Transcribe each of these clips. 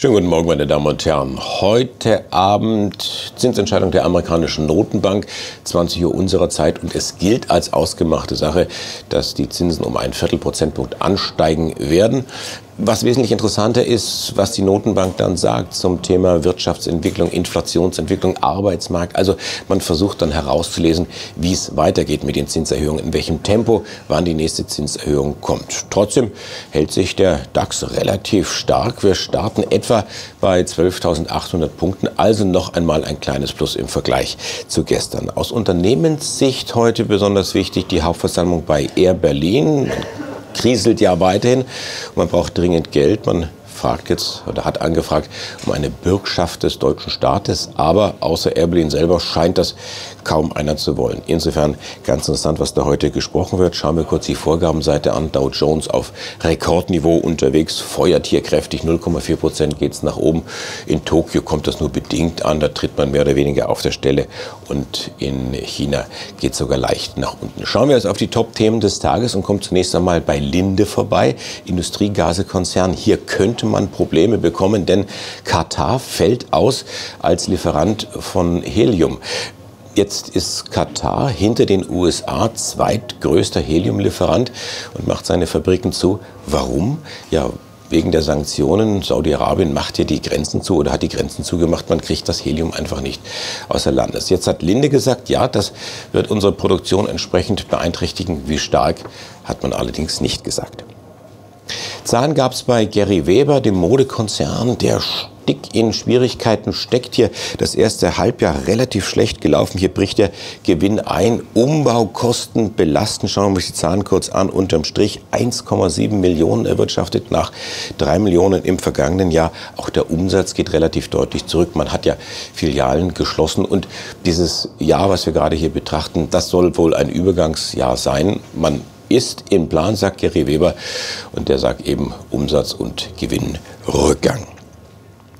Schönen guten Morgen, meine Damen und Herren. Heute Abend Zinsentscheidung der amerikanischen Notenbank, 20 Uhr unserer Zeit. Und es gilt als ausgemachte Sache, dass die Zinsen um einen Viertelprozentpunkt ansteigen werden. Was wesentlich interessanter ist, was die Notenbank dann sagt zum Thema Wirtschaftsentwicklung, Inflationsentwicklung, Arbeitsmarkt. Also man versucht dann herauszulesen, wie es weitergeht mit den Zinserhöhungen, in welchem Tempo, wann die nächste Zinserhöhung kommt. Trotzdem hält sich der DAX relativ stark. Wir starten etwa bei 12.800 Punkten, also noch einmal ein kleines Plus im Vergleich zu gestern. Aus Unternehmenssicht heute besonders wichtig die Hauptversammlung bei Air Berlin kriselt ja weiterhin. Man braucht dringend Geld. Man fragt jetzt oder hat angefragt um eine Bürgschaft des deutschen Staates. Aber außer Erblin selber scheint das kaum einer zu wollen. Insofern ganz interessant, was da heute gesprochen wird. Schauen wir kurz die Vorgabenseite an. Dow Jones auf Rekordniveau unterwegs, feuert hier kräftig. 0,4 Prozent geht es nach oben. In Tokio kommt das nur bedingt an. Da tritt man mehr oder weniger auf der Stelle. Und in China geht es sogar leicht nach unten. Schauen wir jetzt auf die Top-Themen des Tages und kommen zunächst einmal bei Linde vorbei. Industriegasekonzern. Hier könnte man Probleme bekommen, denn Katar fällt aus als Lieferant von Helium. Jetzt ist Katar hinter den USA zweitgrößter Heliumlieferant und macht seine Fabriken zu. Warum? Ja, wegen der Sanktionen. Saudi-Arabien macht hier die Grenzen zu oder hat die Grenzen zugemacht. Man kriegt das Helium einfach nicht außer Landes. Jetzt hat Linde gesagt, ja, das wird unsere Produktion entsprechend beeinträchtigen. Wie stark, hat man allerdings nicht gesagt. Zahlen gab es bei Gary Weber, dem Modekonzern, der dick in Schwierigkeiten steckt. Hier das erste Halbjahr relativ schlecht gelaufen. Hier bricht der Gewinn ein. Umbaukosten belasten. Schauen wir uns die Zahlen kurz an. Unterm Strich 1,7 Millionen erwirtschaftet nach 3 Millionen im vergangenen Jahr. Auch der Umsatz geht relativ deutlich zurück. Man hat ja Filialen geschlossen und dieses Jahr, was wir gerade hier betrachten, das soll wohl ein Übergangsjahr sein. Man ist im Plan, sagt Gary Weber. Und der sagt eben Umsatz und Gewinnrückgang.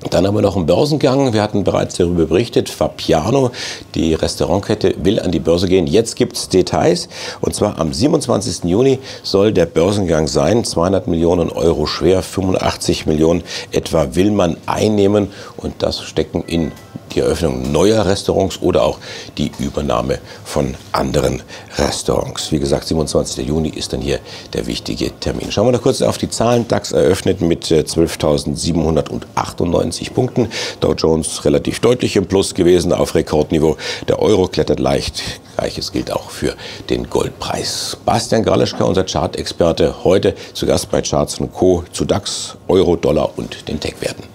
Dann haben wir noch einen Börsengang. Wir hatten bereits darüber berichtet. Fabiano, die Restaurantkette, will an die Börse gehen. Jetzt gibt es Details. Und zwar am 27. Juni soll der Börsengang sein. 200 Millionen Euro schwer, 85 Millionen etwa will man einnehmen. Und das stecken in die Eröffnung neuer Restaurants oder auch die Übernahme von anderen Restaurants. Wie gesagt, 27. Juni ist dann hier der wichtige Termin. Schauen wir noch kurz auf die Zahlen. DAX eröffnet mit 12.798 äh, Punkten. Dow Jones relativ deutlich im Plus gewesen auf Rekordniveau. Der Euro klettert leicht. Gleiches gilt auch für den Goldpreis. Bastian Graleschka, unser Chartexperte, heute zu Gast bei Charts Co. zu DAX, Euro, Dollar und den Tech-Werten.